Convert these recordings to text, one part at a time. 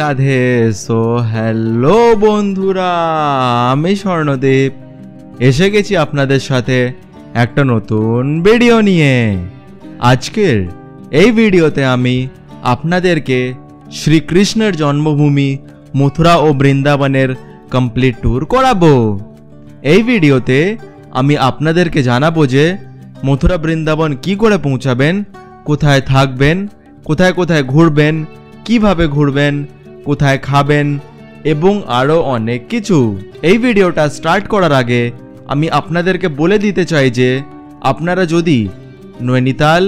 Radhe so hello বন্ধুরা, আমি স্বর্ণদীপ। এসে গেছি আপনাদের সাথে একটা নতুন ভিডিও নিয়ে। আজকের এই ভিডিওতে আমি আপনাদেরকে শ্রীকৃষ্ণের জন্মভূমি মথুরা ও বৃন্দাবনের কমপ্লিট ট্যুর করাবো। এই ভিডিওতে আমি আপনাদেরকে জানাব যে মথুরা বৃন্দাবন কি করে পৌঁছাবেন, কোথায় থাকবেন, কোথায় কোথায় ঘুরবেন, কীভাবে ঘুরবেন কোথায় খাবেন এবং আরও অনেক কিছু। এই ভিডিওটা স্টার্ট করার আগে আমি আপনাদেরকে বলে দিতে চাই যে, আপনারা যদি নৈনিতাল,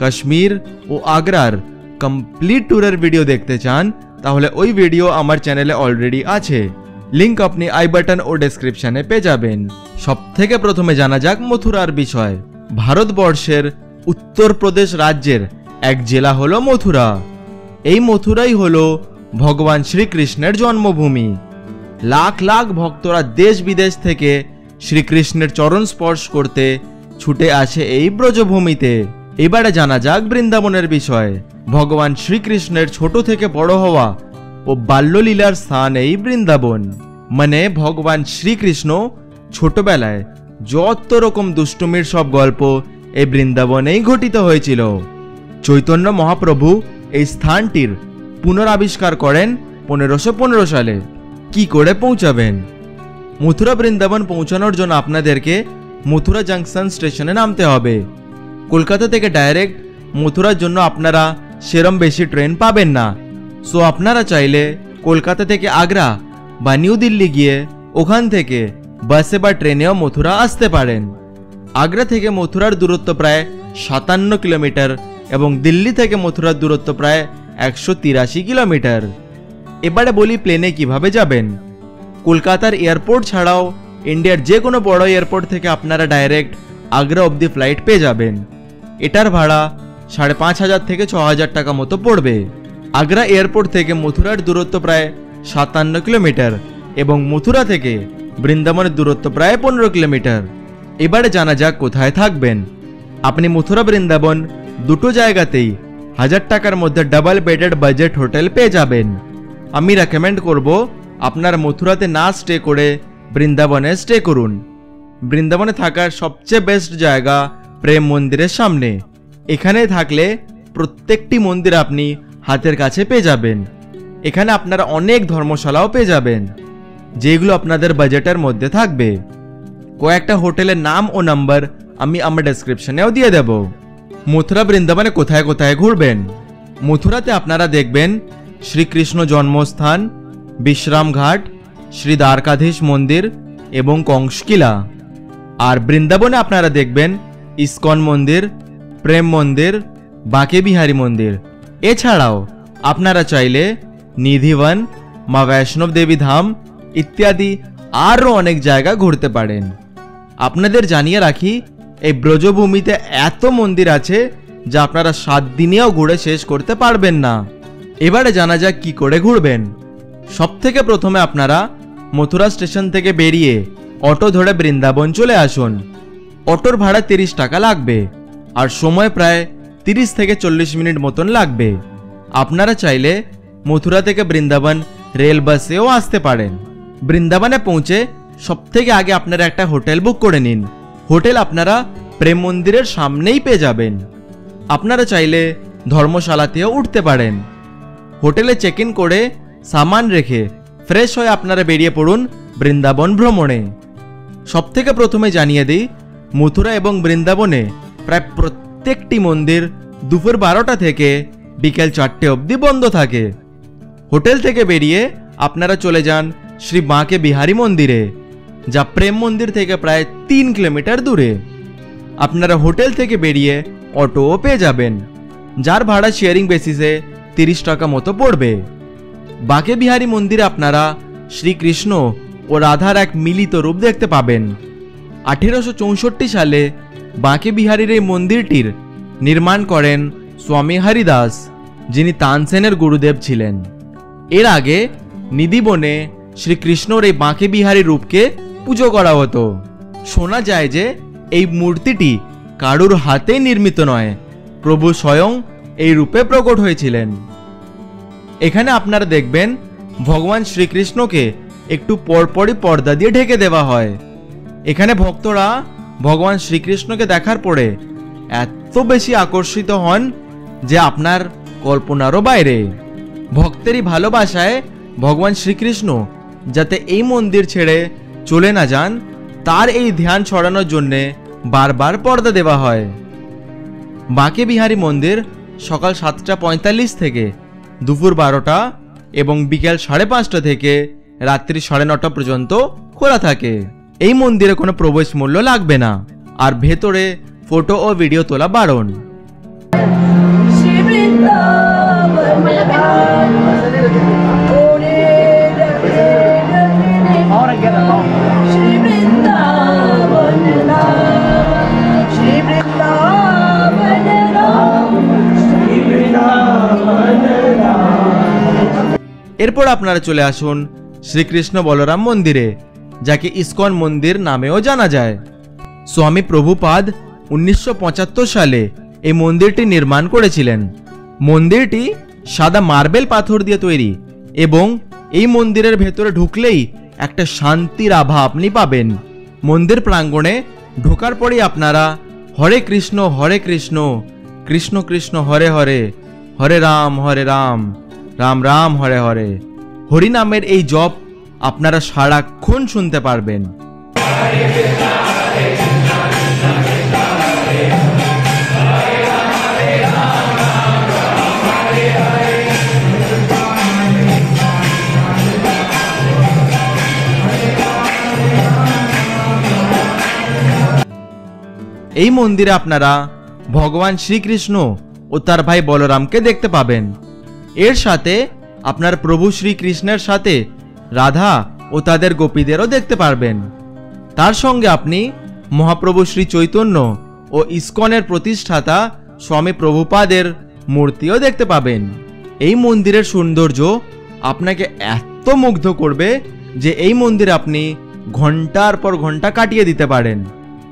কাশ্মীর ও আগ্রার কমপ্লিট ট্যুরের ভিডিও দেখতে চান, তাহলে ওই ভিডিও আমার চ্যানেলে অলরেডি আছে। লিংক আপনি আই বাটন ও ডেসক্রিপশনে পেয়ে যাবেন। সব থেকে প্রথমে জানা যাক মথুরার বিষয়। ভারতবর্ষের উত্তরপ্রদেশ রাজ্যের এক জেলা হলো মথুরা। এই মথুরাই হলো ভগবান শ্রীকৃষ্ণের জন্মভূমি। লাখ লাখ ভক্তরা দেশ বিদেশ থেকে শ্রীকৃষ্ণের চরণ স্পর্শ করতে ছুটে আসে এই ব্রজভূমিতে। এবারে জানা যাক বৃন্দাবনের বিষয়ে। ভগবান শ্রীকৃষ্ণের ছোট থেকে বড় হওয়া ও বাল্যলীলার স্থান এই বৃন্দাবন। মানে ভগবান শ্রীকৃষ্ণ ছোটবেলায় যত রকম দুষ্টুমির সব গল্প এই বৃন্দাবনেই ঘটিত হয়েছিল। চৈতন্য মহাপ্রভু এই স্থানটির পুনরাবিষ্কার করেন পনেরোশো পনেরো সালে। কি করে পৌঁছাবেন? মথুরা বৃন্দাবন পৌঁছানোর জন্য আপনাদেরকে মথুরা জাংশন স্টেশনে নামতে হবে। কলকাতা থেকে ডাইরেক্ট মথুরার জন্য আপনারা সেরম বেশি ট্রেন পাবেন না। সো আপনারা চাইলে কলকাতা থেকে আগ্রা বা নিউ দিল্লি গিয়ে ওখান থেকে বাসে বা ট্রেনেও মথুরা আসতে পারেন। আগ্রা থেকে মথুরার দূরত্ব প্রায় সাতান্ন কিলোমিটার এবং দিল্লি থেকে মথুরার দূরত্ব প্রায় একশো তিরাশি কিলোমিটার। এবারে বলি প্লেনে কীভাবে যাবেন? কলকাতার এয়ারপোর্ট ছাড়াও ইন্ডিয়ার যে কোনো বড় এয়ারপোর্ট থেকে আপনারা ডাইরেক্ট আগ্রা অবধি ফ্লাইট পেয়ে যাবেন। এটার ভাড়া সাড়ে পাঁচ হাজার থেকে ছ হাজার টাকা মতো পড়বে। আগ্রা এয়ারপোর্ট থেকে মথুরার দূরত্ব প্রায় সাতান্ন কিলোমিটার এবং মথুরা থেকে বৃন্দাবনের দূরত্ব প্রায় পনেরো কিলোমিটার। এবারে জানা যাক কোথায় থাকবেন। আপনি মথুরা, বৃন্দাবন দুটো জায়গাতেই হাজার টাকার মধ্যে ডাবল বেডেড বাজেট হোটেল পেয়ে যাবেন। আমি রেকমেন্ড করব আপনার মথুরাতে না স্টে করে বৃন্দাবনে স্টে করুন। বৃন্দাবনে থাকার সবচেয়ে বেস্ট জায়গা প্রেম মন্দিরের সামনে। এখানে থাকলে প্রত্যেকটি মন্দির আপনি হাতের কাছে পেয়ে যাবেন। এখানে আপনারা অনেক ধর্মশালাও পেয়ে যাবেন। যেগুলো আপনাদের বাজেটের মধ্যে থাকবে। কয়েকটা হোটেলের নাম ও নাম্বার আমি আমার ডেসক্রিপশনেও দিয়ে দেব। মথুরা বৃন্দাবনে কোথায় কোথায় ঘুরবেন? মথুরাতে আপনারা দেখবেন শ্রীকৃষ্ণ জন্মস্থান, বিশ্রামঘাট, শ্রী দ্বারকাধীশ মন্দির এবং কংসকিলা আর বৃন্দাবনে আপনারা দেখবেন ইস্কন মন্দির, প্রেম মন্দির বাঁকে বিহারী মন্দির। এছাড়াও আপনারা চাইলে নিধিবন, মা বৈষ্ণব দেবী ধাম ইত্যাদি আরও অনেক জায়গা ঘুরতে পারেন। আপনাদের জানিয়ে রাখি এই ব্রজভূমিতে এত মন্দির আছে যা আপনারা সাত দিনেও ঘুরে শেষ করতে পারবেন না। এবারে জানা যাক কি করে ঘুরবেন। সব থেকে প্রথমে আপনারা মথুরা স্টেশন থেকে বেরিয়ে অটো ধরে বৃন্দাবন চলে আসুন। অটোর ভাড়া তিরিশ টাকা লাগবে আর সময় প্রায় তিরিশ থেকে চল্লিশ মিনিট মতন লাগবে। আপনারা চাইলে মথুরা থেকে বৃন্দাবন রেল বাসেও আসতে পারেন। বৃন্দাবনে পৌঁছে সব থেকে আগে আপনারা একটা হোটেল বুক করে নিন। হোটেল আপনারা প্রেম মন্দিরের সামনেই পেয়ে যাবেন। আপনারা চাইলে ধর্মশালাতেও উঠতে পারেন। হোটেলে চেক ইন করে সামান রেখে ফ্রেশ হয়ে আপনারা বেরিয়ে পড়ুন বৃন্দাবন ভ্রমণে। সব থেকে প্রথমে জানিয়ে দিই, মথুরা এবং বৃন্দাবনে প্রায় প্রত্যেকটি মন্দির দুপুর বারোটা থেকে বিকেল চারটে অবধি বন্ধ থাকে। হোটেল থেকে বেরিয়ে আপনারা চলে যান শ্রী বাঁকে বিহারী মন্দিরে। যা প্রেম মন্দির থেকে প্রায় তিন কিলোমিটার দূরে। আপনারা হোটেল থেকে বেরিয়ে অটোও পেয়ে যাবেন, যার ভাড়া শেয়ারিং বেসিসে তিরিশ টাকা মতো পড়বে। বাঁকে বিহারী মন্দিরে আপনারা শ্রীকৃষ্ণ ও রাধার এক মিলিত রূপ দেখতে পাবেন। আঠেরোশো চৌষট্টি সালে বাঁকে বিহারীর এই মন্দিরটির নির্মাণ করেন স্বামী হরিদাস, যিনি তানসেনের গুরুদেব ছিলেন। এর আগে নিধিবনে শ্রীকৃষ্ণর এই বাঁকে বিহারী রূপকে পুজো করা হতো। শোনা যায় যে, এই মূর্তিটি কারুর হাতে নির্মিত নয়, প্রভু স্বয়ং এই রূপে প্রকট হয়েছিলেন। এখানে আপনারা দেখবেন, ভগবান শ্রীকৃষ্ণকে একটু পরপরই পর্দা দিয়ে ঢেকে দেওয়া হয়। এখানে ভক্তরা ভগবান শ্রীকৃষ্ণকে দেখার পরে এত বেশি আকর্ষিত হন যে আপনার কল্পনারও বাইরে। ভক্তেরই ভালোবাসায় ভগবান শ্রীকৃষ্ণ যাতে এই মন্দির ছেড়ে চলে না যান, তার এই ধ্যান ছড়ানোর জন্যে বারবার পর্দা দেওয়া হয় বাঁকে বিহারী মন্দির সকাল সাতটা পঁয়তাল্লিশ থেকে দুপুর বারোটা এবং বিকেল সাড়ে পাঁচটা থেকে রাত্রি সাড়ে নটা পর্যন্ত খোলা থাকে এই মন্দিরে কোনো প্রবেশ মূল্য লাগবে না, আর ভেতরে ফটো ও ভিডিও তোলা বারণ I get along. এরপর আপনারা চলে আসুন শ্রীকৃষ্ণ বলরাম মন্দিরে, যাকে ইস্কন মন্দির নামেও জানা যায়। স্বামী প্রভুপাদ উনিশশো পঁচাত্তর সালে এই মন্দিরটি নির্মাণ করেছিলেন। মন্দিরটি সাদা মার্বেল পাথর দিয়ে তৈরি এবং এই মন্দিরের ভেতরে ঢুকলেই একটা শান্তির আভা আপনি পাবেন। মন্দির প্রাঙ্গণে ঢোকার পরেই আপনারা হরে কৃষ্ণ হরে কৃষ্ণ কৃষ্ণ কৃষ্ণ, হরে হরে হরে রাম হরে রাম রাম রাম, হরে হরে। হরিনামের এই জপ আপনারা সারাক্ষণ শুনতে পারবেন। এই মন্দিরে আপনারা ভগবান শ্রীকৃষ্ণ ও তার ভাই বলরামকে দেখতে পাবেন। এর সাথে আপনার প্রভু শ্রীকৃষ্ণের সাথে রাধা ও তাদের গোপীদেরও দেখতে পারবেন। তার সঙ্গে আপনি মহাপ্রভু শ্রী চৈতন্য ও ইস্কনের প্রতিষ্ঠাতা স্বামী প্রভুপাদের মূর্তিও দেখতে পাবেন। এই মন্দিরের সৌন্দর্য আপনাকে এত মুগ্ধ করবে যে এই মন্দিরে আপনি ঘণ্টার পর ঘণ্টা কাটিয়ে দিতে পারেন।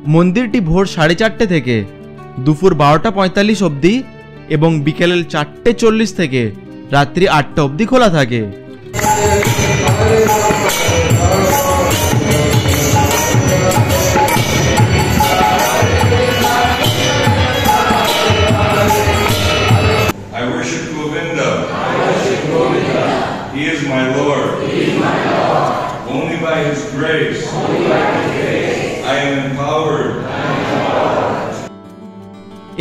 মন্দিরটি ভোর সাড়ে চারটে থেকে দুপুর বারোটা পঁয়তাল্লিশ অবধি এবং বিকেলের চারটে চল্লিশ থেকে রাত্রি আটটা অবধি খোলা থাকে।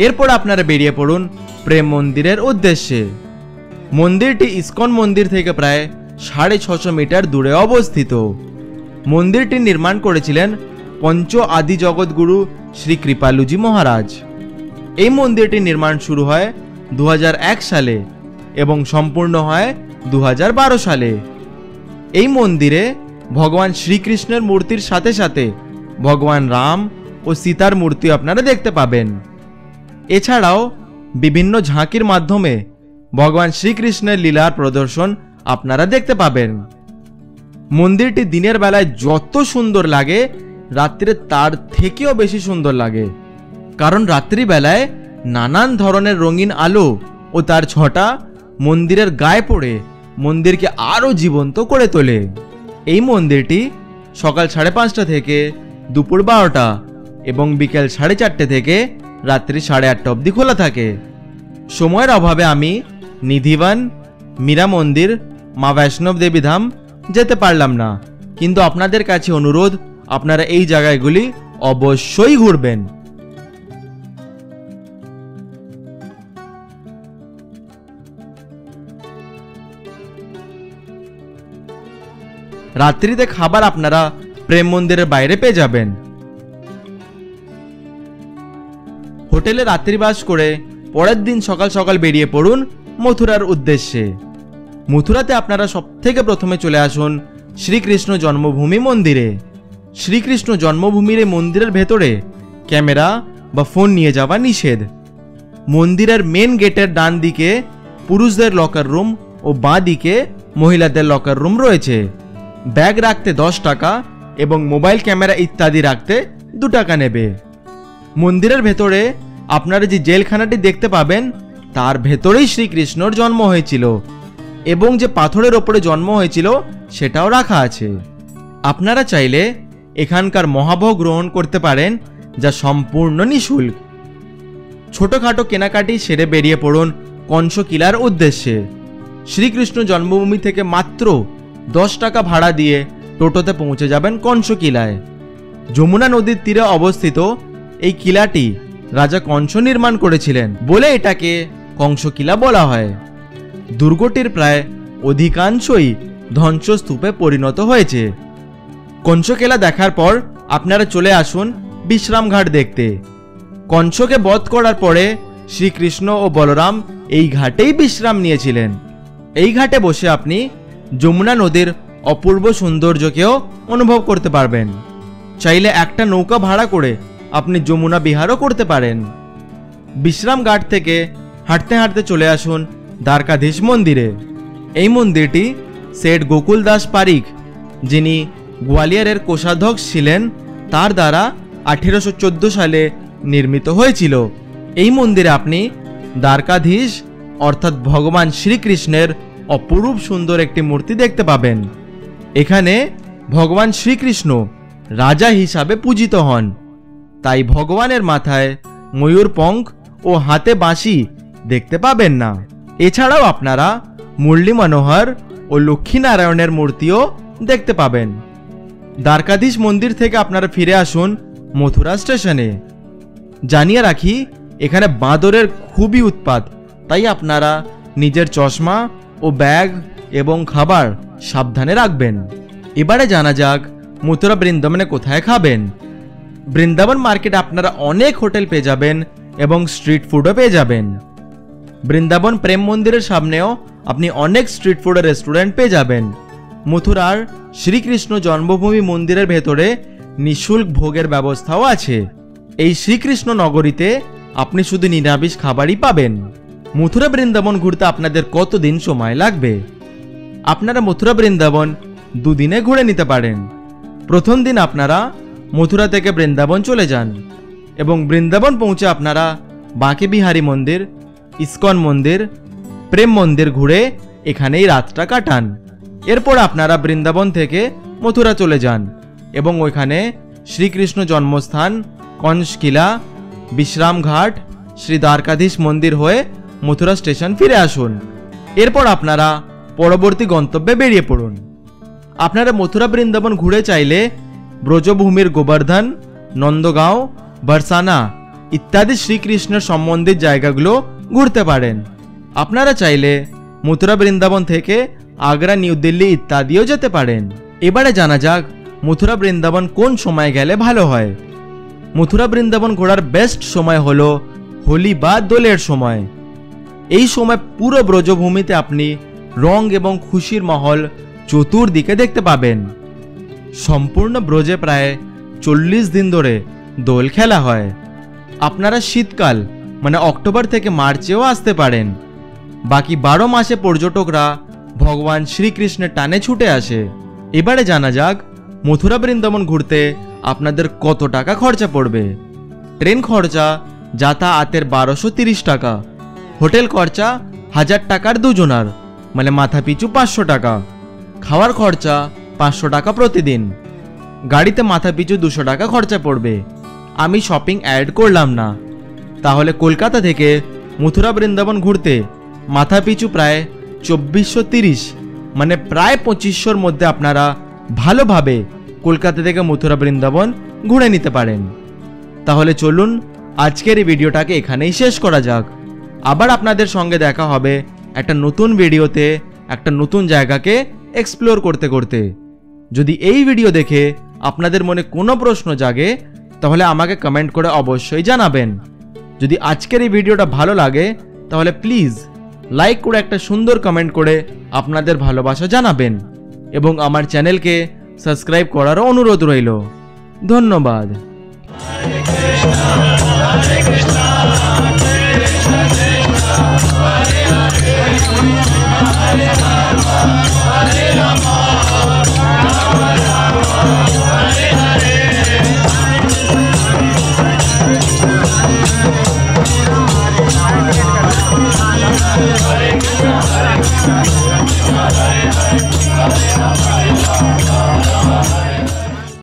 এরপর আপনারা বেরিয়ে পড়ুন প্রেম মন্দিরের উদ্দেশ্যে। মন্দিরটি ইসকন মন্দির থেকে প্রায় সাড়ে ছশো মিটার দূরে অবস্থিত। মন্দিরটি নির্মাণ করেছিলেন পঞ্চ আদি জগৎগুরু শ্রী কৃপালুজি মহারাজ। এই মন্দিরটির নির্মাণ শুরু হয় দু হাজার এক সালে এবং সম্পূর্ণ হয় দু হাজার বারো সালে। এই মন্দিরে ভগবান শ্রীকৃষ্ণের মূর্তির সাথে সাথে ভগবান রাম ও সীতার মূর্তি আপনারা দেখতে পাবেন। এছাড়াও বিভিন্ন ঝাঁকির মাধ্যমে ভগবান শ্রীকৃষ্ণের লীলার প্রদর্শন আপনারা দেখতে পাবেন। মন্দিরটি দিনের বেলায় যত সুন্দর লাগে, রাত্রে তার থেকেও বেশি সুন্দর লাগে। কারণ রাত্রিবেলায় নানান ধরনের রঙিন আলো ও তার ছটা মন্দিরের গায়ে পড়ে মন্দিরকে আরও জীবন্ত করে তোলে। এই মন্দিরটি সকাল সাড়ে পাঁচটা থেকে দুপুর বারোটা এবং বিকেল সাড়ে চারটে থেকে রাত্রি সাড়ে আটটা অবধি খোলা থাকে। সময়ের অভাবে আমি নিধিবান, মীরা মন্দির, মা বৈষ্ণব দেবী ধাম যেতে পারলাম না। কিন্তু আপনাদের কাছে অনুরোধ, আপনারা এই জায়গাগুলি অবশ্যই ঘুরবেন। রাত্রিতে খাবার আপনারা প্রেম মন্দিরের বাইরে পেয়ে যাবেন। হোটেলে রাত্রিবাস করে পরের দিন সকাল সকাল বেরিয়ে পড়ুন মথুরার উদ্দেশ্যে। মথুরাতে আপনারা সব থেকে প্রথমে চলে আসুন শ্রীকৃষ্ণ জন্মভূমি মন্দিরে। শ্রীকৃষ্ণ জন্মভূমির মন্দিরের ভেতরে ক্যামেরা বা ফোন নিয়ে যাওয়া নিষেধ। মন্দিরের মেন গেটের ডান দিকে পুরুষদের লকার রুম ও বাঁ দিকে মহিলাদের লকার রুম রয়েছে। ব্যাগ রাখতে দশ টাকা এবং মোবাইল ক্যামেরা ইত্যাদি রাখতে দু টাকা নেবে। মন্দিরের ভেতরে আপনারা যে জেলখানাটি দেখতে পাবেন তার ভেতরেই শ্রীকৃষ্ণর জন্ম হয়েছিল এবং যে পাথরের ওপরে জন্ম হয়েছিল সেটাও রাখা আছে। আপনারা চাইলে এখানকার মহাভোগ গ্রহণ করতে পারেন, যা সম্পূর্ণ নিঃশুল্ক। ছোটোখাটো কেনাকাটি সেরে বেরিয়ে পড়ুন কংসকিলার উদ্দেশ্যে। শ্রীকৃষ্ণ জন্মভূমি থেকে মাত্র দশ টাকা ভাড়া দিয়ে টোটোতে পৌঁছে যাবেন কংসকিলায় যমুনা নদীর তীরে অবস্থিত এই কিলাটি রাজা কংস নির্মাণ করেছিলেন। বলে এটাকে কংসকিলা বলা হয়। দুর্গটির প্রায় অধিকাংশই ধ্বংসস্তূপে পরিণত হয়েছে। কংসকেলা দেখার পর আপনারা চলে আসুন বিশ্রামঘাট দেখতে। কংসকে বধ করার পরে শ্রীকৃষ্ণ ও বলরাম এই ঘাটেই বিশ্রাম নিয়েছিলেন। এই ঘাটে বসে আপনি যমুনা নদীর অপূর্ব সৌন্দর্যকেও অনুভব করতে পারবেন। চাইলে একটা নৌকা ভাড়া করে আপনি যমুনা বিহারও করতে পারেন। বিশ্রামঘাট থেকে হাঁটতে হাঁটতে চলে আসুন দ্বারকাধীশ মন্দিরে। এই মন্দিরটি সেট গোকুল দাস পারিক যিনি গোয়ালিয়রের কোষাধ্যক্ষ ছিলেন, তার দ্বারা আঠেরোশো চোদ্দ সালে নির্মিত হয়েছিল। এই মন্দিরে আপনি দ্বারকাধীশ, অর্থাৎ ভগবান শ্রীকৃষ্ণের অপরূপ সুন্দর একটি মূর্তি দেখতে পাবেন। এখানে ভগবান শ্রীকৃষ্ণ রাজা হিসাবে পূজিত হন। তাই ভগবানের মাথায় ময়ূর পঙ্খ ও হাতে বাঁশি দেখতে পাবেন না। এছাড়াও আপনারা মুরলী মনোহর ও লক্ষ্মীনারায়ণের মূর্তিও দেখতে পাবেন। দ্বারকাধীশ মন্দির থেকে আপনারা ফিরে আসুন মথুরা স্টেশনে। জানিয়ে রাখি, এখানে বাঁদরের খুবই উৎপাত। তাই আপনারা নিজের চশমা ও ব্যাগ এবং খাবার সাবধানে রাখবেন। এবারে জানা যাক মথুরা বৃন্দাবনে কোথায় খাবেন। বৃন্দাবন মার্কেটে আপনারা অনেক হোটেল পেয়ে যাবেন এবং স্ট্রিট ফুডও পেয়ে যাবেন। বৃন্দাবন প্রেম মন্দিরের সামনেও আপনি অনেক স্ট্রিট ফুডের রেস্টুরেন্ট পেয়ে যাবেন। মথুরার শ্রীকৃষ্ণ জন্মভূমি মন্দিরের ভেতরে নিঃশুল্ক ভোগের ব্যবস্থাও আছে। এই শ্রীকৃষ্ণ নগরীতে আপনি শুধু নিরামিষ খাবারই পাবেন। মথুরা বৃন্দাবন ঘুরতে আপনাদের কতদিন সময় লাগবে? আপনারা মথুরা বৃন্দাবন দুদিনে ঘুরে নিতে পারেন। প্রথম দিন আপনারা মথুরা থেকে বৃন্দাবন চলে যান এবং বৃন্দাবন পৌঁছে আপনারা বাঁকে বিহারী মন্দির ইস্কন মন্দির, প্রেম মন্দির ঘুরে এখানেই রাতটা কাটান। এরপর আপনারা বৃন্দাবন থেকে মথুরা চলে যান এবং ওইখানে শ্রীকৃষ্ণ জন্মস্থান, কনশকিলা, বিশ্রামঘাট, শ্রী দ্বারকাধীশ মন্দির হয়ে মথুরা স্টেশন ফিরে আসুন। এরপর আপনারা পরবর্তী গন্তব্যে বেরিয়ে পড়ুন। আপনারা মথুরা বৃন্দাবন ঘুরে চাইলে ব্রজভূমির গোবর্ধন, নন্দগাঁও, বরসানা ইত্যাদি শ্রীকৃষ্ণের সম্বন্ধিত জায়গাগুলো ঘুরতে পারেন। আপনারা চাইলে মথুরা বৃন্দাবন থেকে আগ্রা, নিউ দিল্লি ইত্যাদিও যেতে পারেন। এবারে জানা যাক মথুরা বৃন্দাবন কোন সময় গেলে ভালো হয়। মথুরা বৃন্দাবন ঘোরার বেস্ট সময় হলো হোলি বা দোলের সময়। এই সময় পুরো ব্রজভূমিতে আপনি রং এবং খুশির মহল চতুর্দিকে দেখতে পাবেন। সম্পূর্ণ ব্রজে প্রায় চল্লিশ দিন ধরে দোল খেলা হয়। আপনারা শীতকাল মানে অক্টোবর থেকে মার্চেও আসতে পারেন। বাকি বারো মাসে পর্যটকরা ভগবান শ্রীকৃষ্ণের টানে ছুটে আসে। এবারে জানা যাক, মথুরা বৃন্দাবন ঘুরতে আপনাদের কত টাকা খরচা পড়বে। ট্রেন খরচা, যাতায়াতের বারোশো তিরিশ টাকা। হোটেল খরচা, হাজার টাকার দুজনার মানে মাথা পিছু পাঁচশো টাকা। খাওয়ার খরচা, পাঁচশো টাকা প্রতিদিন। গাড়িতে মাথা পিছু দুশো টাকা খরচা পড়বে। আমি শপিং অ্যাড করলাম না। তাহলে কলকাতা থেকে মথুরা বৃন্দাবন ঘুরতে মাথা পিছু প্রায় চব্বিশশো তিরিশ মানে প্রায় পঁচিশশোর মধ্যে আপনারা ভালোভাবে কলকাতা থেকে মথুরা বৃন্দাবন ঘুরে নিতে পারেন। তাহলে চলুন আজকের এই ভিডিওটাকে এখানেই শেষ করা যাক। আবার আপনাদের সঙ্গে দেখা হবে একটা নতুন ভিডিওতে, একটা নতুন জায়গাকে এক্সপ্লোর করতে করতে। যদি এই ভিডিও দেখে আপনাদের মনে কোনো প্রশ্ন জাগে তাহলে আমাকে কমেন্ট করে অবশ্যই জানাবেন। যদি আজকের এই ভিডিওটা ভালো লাগে, তাহলে প্লিজ লাইক করে একটা সুন্দর কমেন্ট করে আপনাদের ভালোবাসা জানাবেন এবং আমার চ্যানেলকে সাবস্ক্রাইব করারও অনুরোধ রইল। ধন্যবাদ। Hare Thank you.